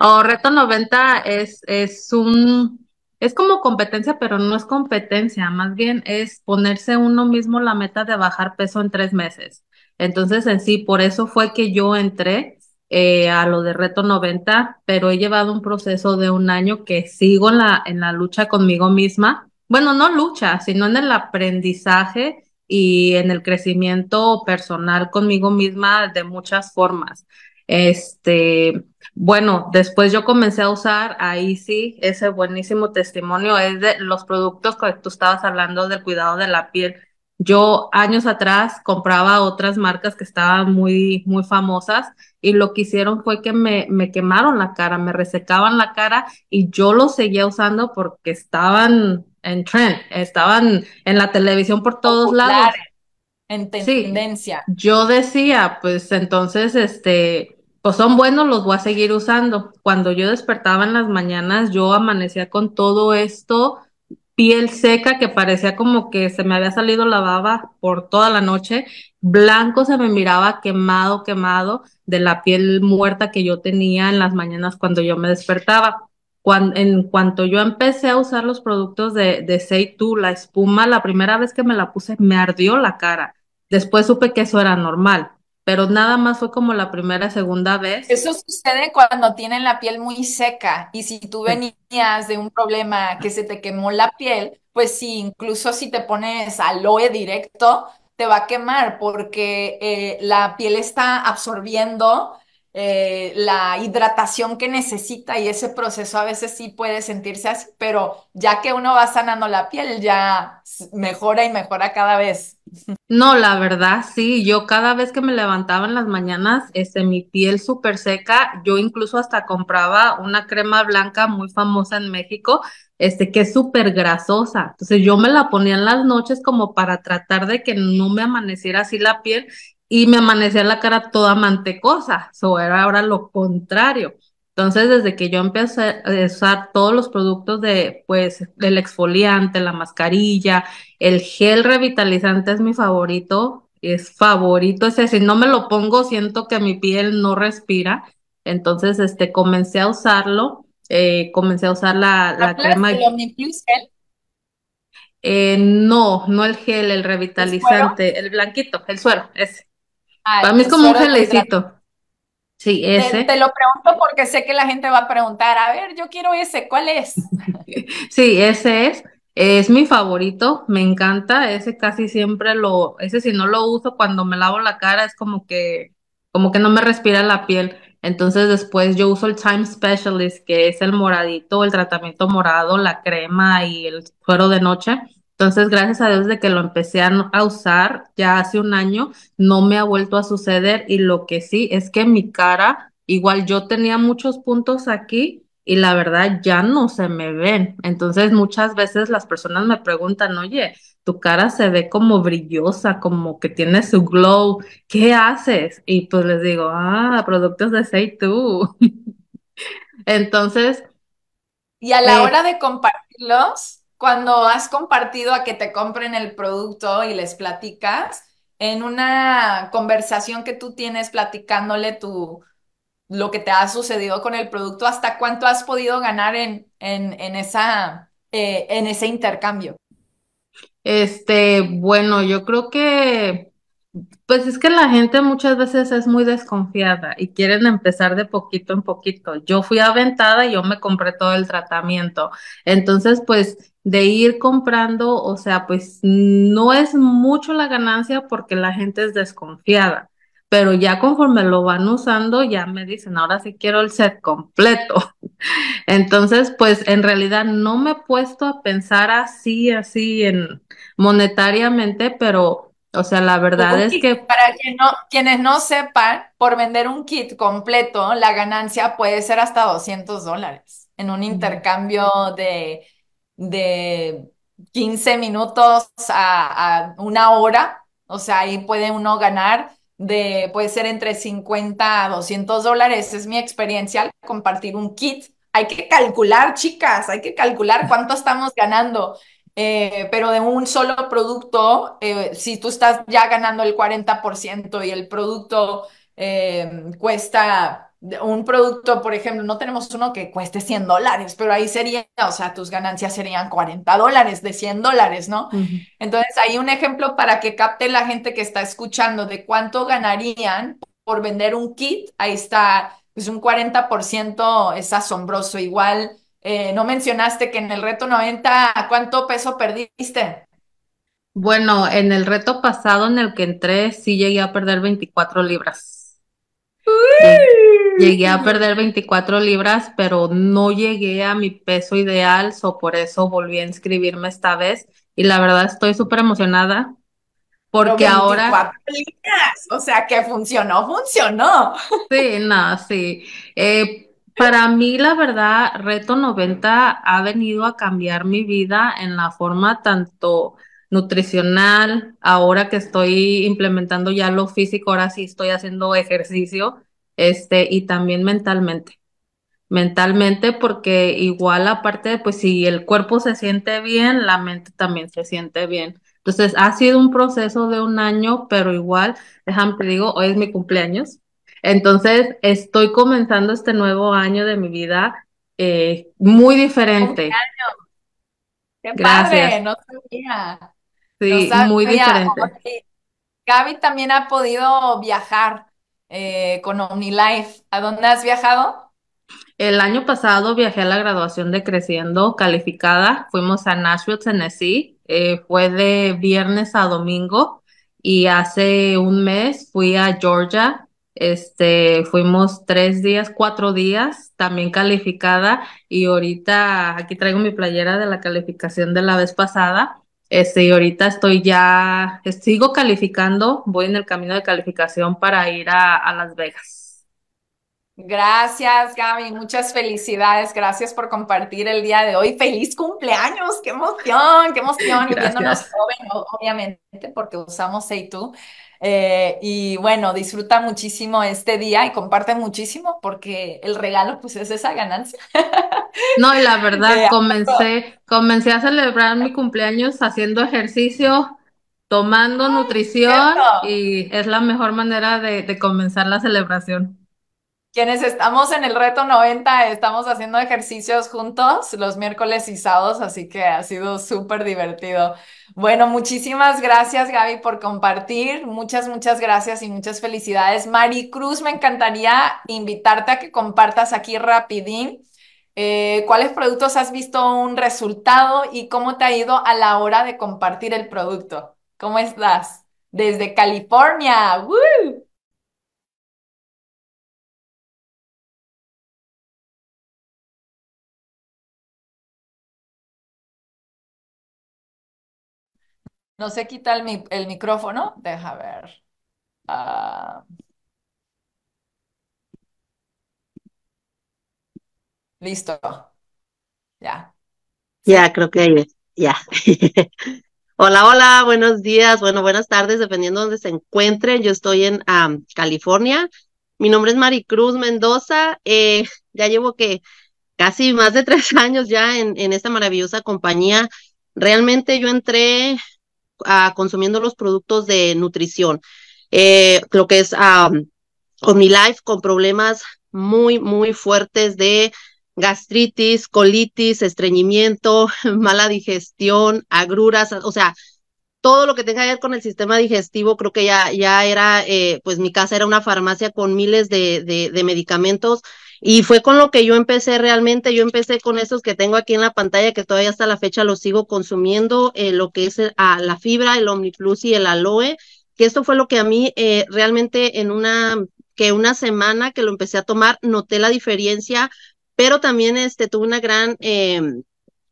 Oh, reto 90 es, es un es como competencia, pero no es competencia, más bien es ponerse uno mismo la meta de bajar peso en tres meses. Entonces, en sí, por eso fue que yo entré eh, a lo de Reto 90, pero he llevado un proceso de un año que sigo en la, en la lucha conmigo misma. Bueno, no lucha, sino en el aprendizaje y en el crecimiento personal conmigo misma de muchas formas. Este, bueno, después yo comencé a usar, ahí sí, ese buenísimo testimonio es de los productos que tú estabas hablando del cuidado de la piel. Yo años atrás compraba otras marcas que estaban muy, muy famosas y lo que hicieron fue que me, me quemaron la cara, me resecaban la cara y yo los seguía usando porque estaban en trend, estaban en la televisión por todos lados. En tendencia. yo decía, pues entonces, este, pues son buenos, los voy a seguir usando. Cuando yo despertaba en las mañanas, yo amanecía con todo esto, piel seca que parecía como que se me había salido la baba por toda la noche, blanco se me miraba quemado, quemado de la piel muerta que yo tenía en las mañanas cuando yo me despertaba. Cuando, en cuanto yo empecé a usar los productos de, de Seitu, la espuma, la primera vez que me la puse me ardió la cara. Después supe que eso era normal pero nada más fue como la primera, segunda vez. Eso sucede cuando tienen la piel muy seca y si tú venías de un problema que se te quemó la piel, pues sí, incluso si te pones aloe directo, te va a quemar porque eh, la piel está absorbiendo eh, la hidratación que necesita y ese proceso a veces sí puede sentirse así, pero ya que uno va sanando la piel, ya mejora y mejora cada vez. No, la verdad, sí, yo cada vez que me levantaba en las mañanas, este, mi piel súper seca, yo incluso hasta compraba una crema blanca muy famosa en México, este, que es súper grasosa. Entonces yo me la ponía en las noches como para tratar de que no me amaneciera así la piel y me amanecía la cara toda mantecosa. Eso era ahora lo contrario. Entonces, desde que yo empecé a usar todos los productos de, pues, el exfoliante, la mascarilla, el gel revitalizante es mi favorito, es favorito. Ese, si no me lo pongo siento que mi piel no respira, entonces este comencé a usarlo, eh, comencé a usar la, la ¿Hablas del crema, Omniplus Gel? eh, no, no el gel, el ¿El revitalizante, el blanquito, el suero, ese. Ah, Para mí es el como un gelecito, sí, Te, te ese. lo pregunto porque sé que la gente va a preguntar, a ver, yo quiero ese, ¿cuál es? Sí, ese es, es mi favorito, me encanta, ese casi siempre lo, ese si no lo uso cuando me lavo la cara es como que, como que no me respira la piel. Entonces después yo uso el Time Specialist, que es el moradito, el tratamiento morado, la crema y el suero de noche. Entonces, gracias a Dios de que lo empecé a, no- a usar ya hace un año, no me ha vuelto a suceder y lo que sí es que mi cara, igual yo tenía muchos puntos aquí y la verdad ya no se me ven. Entonces muchas veces las personas me preguntan, oye, tu cara se ve como brillosa, como que tiene su glow, ¿qué haces? Y pues les digo, ah, productos de Say tú. Entonces, Y a la eh, hora de compartirlos, cuando has compartido a que te compren el producto y les platicas, en una conversación que tú tienes platicándole tu, lo que te ha sucedido con el producto, ¿hasta cuánto has podido ganar en, en, en esa, eh, en ese intercambio? este, bueno, yo creo que Pues es que la gente muchas veces es muy desconfiada y quieren empezar de poquito en poquito. Yo fui aventada y yo me compré todo el tratamiento. Entonces, pues de ir comprando, o sea, pues no es mucho la ganancia porque la gente es desconfiada. Pero ya conforme lo van usando, ya me dicen, ahora sí quiero el set completo. Entonces, pues en realidad no me he puesto a pensar así, así en monetariamente, pero, o sea, la verdad es kit, que para quien no, quienes no sepan, por vender un kit completo, la ganancia puede ser hasta 200 dólares en un intercambio de, de 15 minutos a, a una hora. O sea, ahí puede uno ganar de, puede ser entre 50 a 200 dólares. Es mi experiencia al compartir un kit. Hay que calcular, chicas, hay que calcular cuánto estamos ganando. Eh, pero de un solo producto, eh, si tú estás ya ganando el 40% y el producto eh, cuesta, un producto, por ejemplo, no tenemos uno que cueste 100 dólares, pero ahí sería, o sea, tus ganancias serían 40 dólares de 100 dólares, ¿no? Entonces, hay un ejemplo para que capte la gente que está escuchando de cuánto ganarían por vender un kit. Ahí está, pues un 40% es asombroso. Igual. Eh, no mencionaste que en el reto 90, ¿cuánto peso perdiste? Bueno, en el reto pasado en el que entré, sí llegué a perder 24 libras. Lle- Llegué a perder 24 libras, pero no llegué a mi peso ideal, so por eso volví a inscribirme esta vez. Y la verdad estoy súper emocionada Pero porque ahora 24 libras, o sea que funcionó, funcionó. Sí, no, sí. Eh, para mí, la verdad, Reto 90 ha venido a cambiar mi vida en la forma tanto nutricional, ahora que estoy implementando ya lo físico, ahora sí estoy haciendo ejercicio, este, y también mentalmente mentalmente, porque igual aparte, de, pues si el cuerpo se siente bien, la mente también se siente bien. Entonces, ha sido un proceso de un año, pero igual, déjame te digo, hoy es mi cumpleaños. Entonces, estoy comenzando este nuevo año de mi vida eh, muy diferente. Qué padre, no sabía, no Sí, muy diferente. Gaby también ha podido viajar eh, con OmniLife. ¿A dónde has viajado? El año pasado viajé a la graduación de Creciendo calificada. Fuimos a Nashville, Tennessee. Eh, fue de viernes a domingo. Y hace un mes fui a Georgia. Este, fuimos tres días, cuatro días, también calificada, y ahorita aquí traigo mi playera de la calificación de la vez pasada. Este, y ahorita estoy ya, sigo calificando, voy en el camino de calificación para ir a, a Las Vegas. Gracias, Gaby. Muchas felicidades. Gracias por compartir el día de hoy. ¡Feliz cumpleaños! ¡Qué emoción! ¡Qué emoción! Y viéndonos joven, obviamente, porque usamos Say tú. Eh, y bueno, disfruta muchísimo este día y comparte muchísimo porque el regalo pues es esa ganancia. No, y la verdad, comencé, comencé a celebrar mi cumpleaños haciendo ejercicio, tomando nutrición y es la mejor manera de, de comenzar la celebración. Quienes estamos en el reto 90, estamos haciendo ejercicios juntos los miércoles y sábados, así que ha sido súper divertido. Bueno, muchísimas gracias Gaby por compartir, muchas, muchas gracias y muchas felicidades. Maricruz, me encantaría invitarte a que compartas aquí rapidín eh, cuáles productos has visto un resultado y cómo te ha ido a la hora de compartir el producto. ¿Cómo estás? Desde California. ¡Woo! No se quita el, micrófono. Deja ver. Uh... Listo. Ya. Ya, creo que ya. hola, hola, buenos días, bueno, buenas tardes, dependiendo de dónde se encuentren. Yo estoy en California. Mi nombre es Maricruz Mendoza. Eh, ya llevo que casi más de tres años ya en esta maravillosa compañía. Realmente yo entré consumiendo los productos de nutrición, eh, lo que es um, OmniLife con problemas muy, muy fuertes de gastritis, colitis, estreñimiento, mala digestión, agruras, o sea, todo lo que tenga que ver con el sistema digestivo, creo que ya, ya era, eh, pues mi casa era una farmacia con miles de, medicamentos y fue con lo que yo empecé realmente, yo empecé con esos que tengo aquí en la pantalla, que todavía hasta la fecha los sigo consumiendo, eh, lo que es eh, la fibra, el OmniPlus y el aloe, que esto fue lo que a mí eh, realmente en una, que una semana que lo empecé a tomar, noté la diferencia, pero también este, tuve una gran... Eh,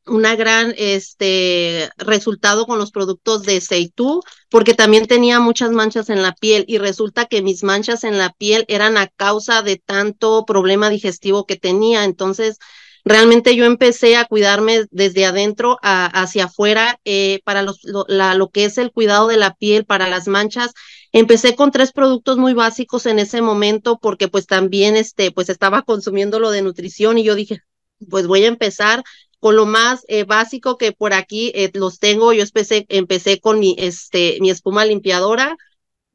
una gran este resultado con los productos de Seitú porque también tenía muchas manchas en la piel y resulta que mis manchas en la piel eran a causa de tanto problema digestivo que tenía. Entonces realmente yo empecé a cuidarme desde adentro hacia afuera eh, para lo, la, lo que es el cuidado de la piel para las manchas. Empecé con tres productos muy básicos en ese momento porque pues también este pues estaba consumiendo lo de nutrición y yo dije pues voy a empezar con lo más eh, básico que por aquí eh, los tengo. Yo empecé, con mi, este, mi espuma limpiadora,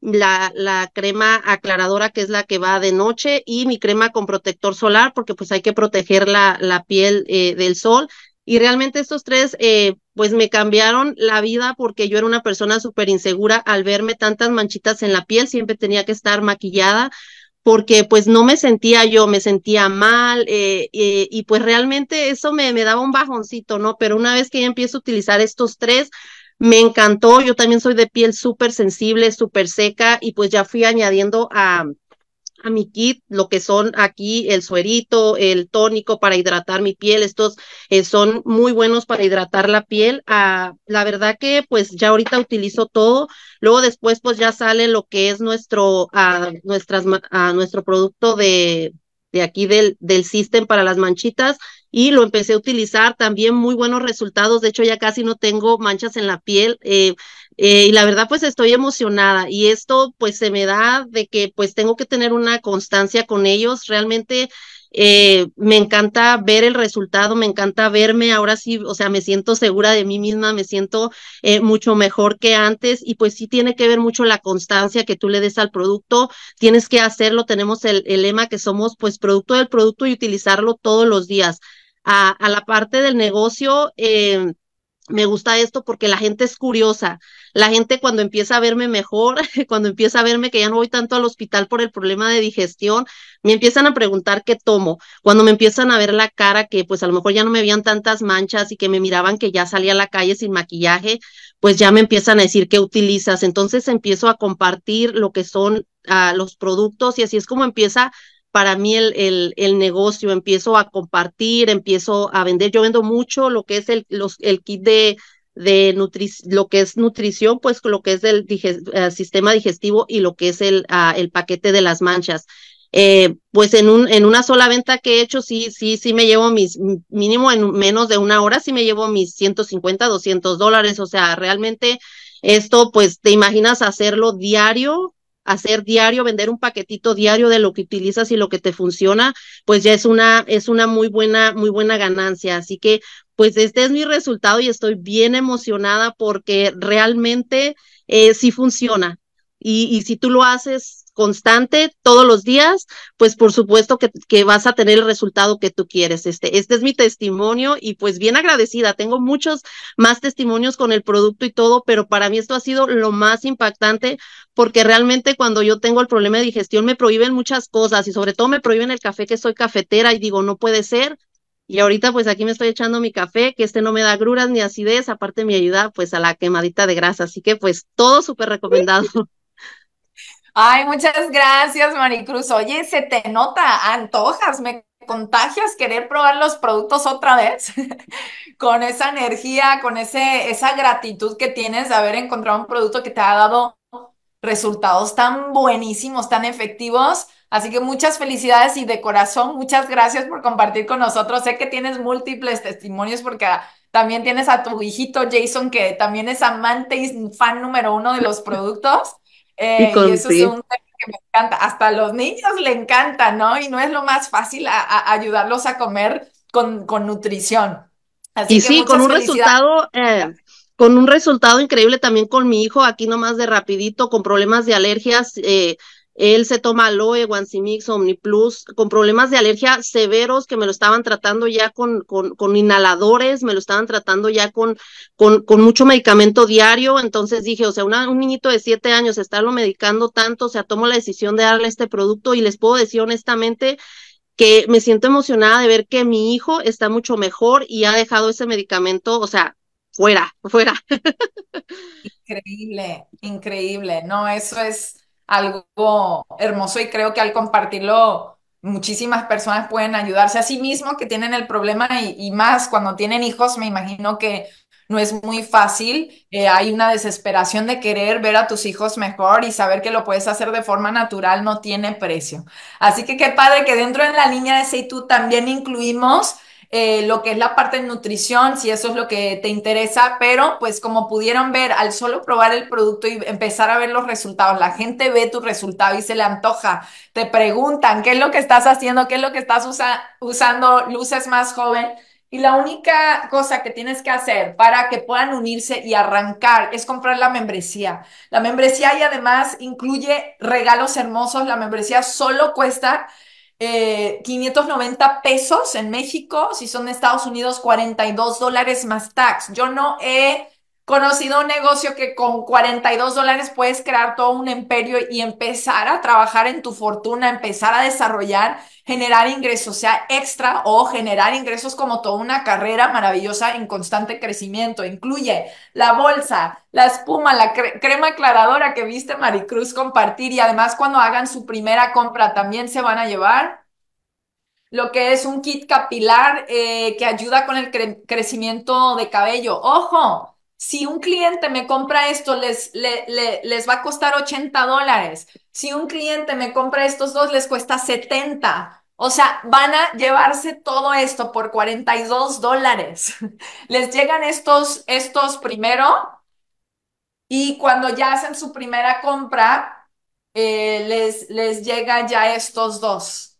la, la crema aclaradora que es la que va de noche y mi crema con protector solar porque pues hay que proteger la, la piel eh, del sol. Y realmente estos tres, eh, pues me cambiaron la vida porque yo era una persona súper insegura al verme tantas manchitas en la piel, siempre tenía que estar maquillada porque pues no me sentía yo, me sentía mal eh, eh, y pues realmente eso me, me daba un bajoncito, ¿no? Pero una vez que ya empiezo a utilizar estos tres, me encantó, yo también soy de piel súper sensible, súper seca y pues ya fui añadiendo a, a mi kit lo que son aquí el suerito, el tónico para hidratar mi piel. Estos eh, son muy buenos para hidratar la piel. Ah, la verdad que pues ya ahorita utilizo todo. Luego después pues ya sale lo que es nuestro, ah, nuestras, ah, nuestro producto de, de aquí del, del System para las manchitas y lo empecé a utilizar también muy buenos resultados. De hecho, ya casi no tengo manchas en la piel. Eh, eh, y la verdad, pues estoy emocionada y esto pues se me da de que pues tengo que tener una constancia con ellos. Realmente eh, me encanta ver el resultado, me encanta verme, ahora sí, o sea, me siento segura de mí misma, me siento eh, mucho mejor que antes y pues sí tiene que ver mucho la constancia que tú le des al producto, tienes que hacerlo, tenemos el, lema que somos pues producto del producto y utilizarlo todos los días. A, a la parte del negocio, eh, me gusta esto porque la gente es curiosa. La gente cuando empieza a verme mejor, cuando empieza a verme que ya no voy tanto al hospital por el problema de digestión, me empiezan a preguntar qué tomo. Cuando me empiezan a ver la cara que pues a lo mejor ya no me veían tantas manchas y que me miraban que ya salía a la calle sin maquillaje, pues ya me empiezan a decir qué utilizas. Entonces empiezo a compartir lo que son a los productos y así es como empieza para mí el, el, el, negocio, empiezo a compartir, empiezo a vender, yo vendo mucho lo que es el, los, el kit de, de nutri lo que es nutrición, pues lo que es el uh, sistema digestivo y lo que es el, uh, el paquete de las manchas. Eh, pues en, un, en una sola venta que he hecho, sí, sí, sí me llevo mis, mínimo en menos de una hora, sí me llevo mis 150, 200 dólares, o sea, realmente esto, pues te imaginas hacerlo diario, hacer diario, vender un paquetito diario de lo que utilizas y lo que te funciona, pues ya es una, es una muy buena, muy buena ganancia. Así que, pues este es mi resultado y estoy bien emocionada porque realmente eh, sí funciona. Y, y si tú lo haces constante todos los días, pues por supuesto que, vas a tener el resultado que tú quieres. Este, este es mi testimonio y pues bien agradecida. Tengo muchos más testimonios con el producto y todo, pero para mí esto ha sido lo más impactante porque realmente cuando yo tengo el problema de digestión me prohíben muchas cosas y sobre todo me prohíben el café que soy cafetera y digo, no puede ser. Y ahorita pues aquí me estoy echando mi café, que este no me da gruras ni acidez, aparte me ayuda pues a la quemadita de grasa. Así que pues todo súper recomendado. Ay, muchas gracias, Maricruz. Oye, se te nota, antojas, me contagias querer probar los productos otra vez con esa energía, con ese, esa gratitud que tienes de haber encontrado un producto que te ha dado resultados tan buenísimos, tan efectivos. Así que muchas felicidades y de corazón, muchas gracias por compartir con nosotros. Sé que tienes múltiples testimonios porque también tienes a tu hijito Jason, que también es amante y fan número uno de los productos. Eh, y, eso es un tema que me encanta. Hasta a los niños le encanta, ¿no? Y no es lo más fácil a, ayudarlos a comer con, con nutrición. Así y sí, con un resultado, eh, con un resultado increíble también con mi hijo, aquí nomás de rapidito, con problemas de alergias, eh, él se toma aloe, Wancimix, Omniplus, con problemas de alergia severos que me lo estaban tratando ya con, con, inhaladores, me lo estaban tratando ya con, con, mucho medicamento diario. Entonces dije, o sea, un niñito de siete años estarlo medicando tanto, o sea, tomo la decisión de darle este producto y les puedo decir honestamente que me siento emocionada de ver que mi hijo está mucho mejor y ha dejado ese medicamento, o sea, fuera, fuera. Increíble, increíble. No, eso es algo hermoso y creo que al compartirlo muchísimas personas pueden ayudarse a sí mismos que tienen el problema y, más cuando tienen hijos, me imagino que no es muy fácil. Eh, hay una desesperación de querer ver a tus hijos mejor y saber que lo puedes hacer de forma natural no tiene precio. Así que qué padre que dentro de la línea de Seitu también incluimos eh, lo que es la parte de nutrición, si eso es lo que te interesa, pero pues como pudieron ver, al solo probar el producto y empezar a ver los resultados, la gente ve tu resultado y se le antoja, te preguntan qué es lo que estás haciendo, qué es lo que estás usando, luces más joven. Y la única cosa que tienes que hacer para que puedan unirse y arrancar es comprar la membresía. La membresía y además incluye regalos hermosos. La membresía solo cuesta 590 eh, pesos en México, si son Estados Unidos, 42 dólares más tax. Yo no he conocido un negocio que con 42 dólares puedes crear todo un imperio y empezar a trabajar en tu fortuna, empezar a desarrollar, generar ingresos, sea extra o generar ingresos como toda una carrera maravillosa en constante crecimiento. Incluye la bolsa, la espuma, la crema aclaradora que viste Maricruz compartir y además cuando hagan su primera compra también se van a llevar lo que es un kit capilar eh, que ayuda con el crecimiento de cabello. Ojo, si un cliente me compra esto, les, les va a costar 80 dólares. Si un cliente me compra estos dos, les cuesta 70. O sea, van a llevarse todo esto por 42 dólares. Les llegan estos, estos primero y cuando ya hacen su primera compra, eh, les, les llega ya estos dos.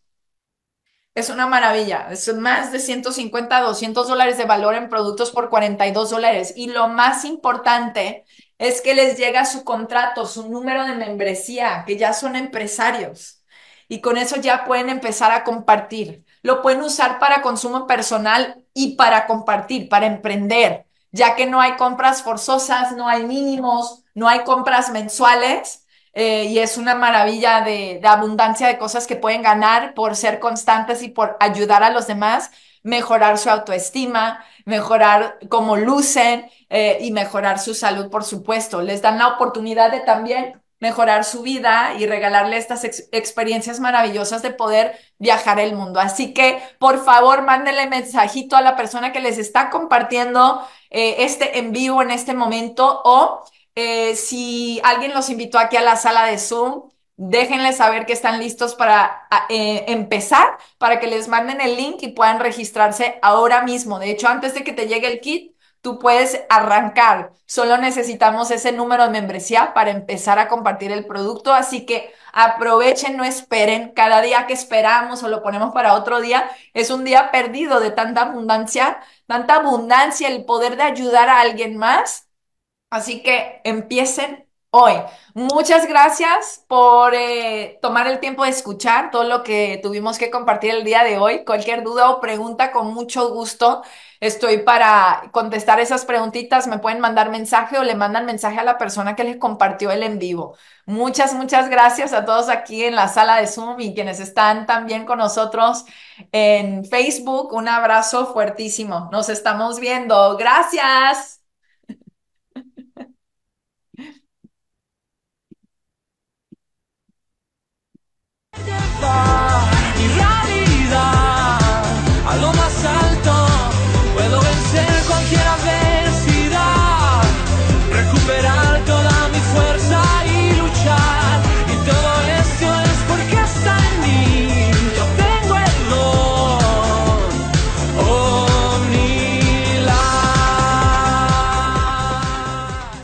Es una maravilla. Es más de 150, 200 dólares de valor en productos por 42 dólares. Y lo más importante es que les llega su contrato, su número de membresía, que ya son empresarios. Y con eso ya pueden empezar a compartir. Lo pueden usar para consumo personal y para compartir, para emprender, ya que no hay compras forzosas, no hay mínimos, no hay compras mensuales eh, y es una maravilla de, abundancia de cosas que pueden ganar por ser constantes y por ayudar a los demás, mejorar su autoestima, mejorar cómo lucen eh, y mejorar su salud, por supuesto. Les dan la oportunidad de también mejorar su vida y regalarle estas ex experiencias maravillosas de poder viajar el mundo. Así que, por favor, mándenle mensajito a la persona que les está compartiendo eh, este en vivo en este momento o eh, si alguien los invitó aquí a la sala de Zoom, déjenle saber que están listos para eh, empezar, para que les manden el link y puedan registrarse ahora mismo. De hecho, antes de que te llegue el kit, tú puedes arrancar. Solo necesitamos ese número de membresía para empezar a compartir el producto. Así que aprovechen, no esperen. Cada día que esperamos o lo ponemos para otro día es un día perdido de tanta abundancia, tanta abundancia, el poder de ayudar a alguien más. Así que empiecen hoy. Muchas gracias por eh, tomar el tiempo de escuchar todo lo que tuvimos que compartir el día de hoy. Cualquier duda o pregunta, con mucho gusto estoy para contestar esas preguntitas. Me pueden mandar mensaje o le mandan mensaje a la persona que les compartió el en vivo. Muchas, muchas gracias a todos aquí en la sala de Zoom y quienes están también con nosotros en Facebook. Un abrazo fuertísimo. Nos estamos viendo. Gracias. Mi realidad a lo más alto.